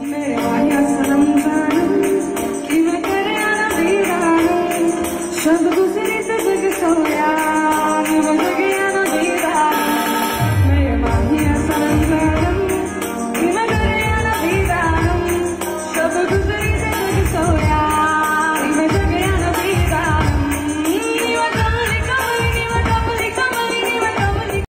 ਮੇਰੇ ਆਇਆ ਸਨਮ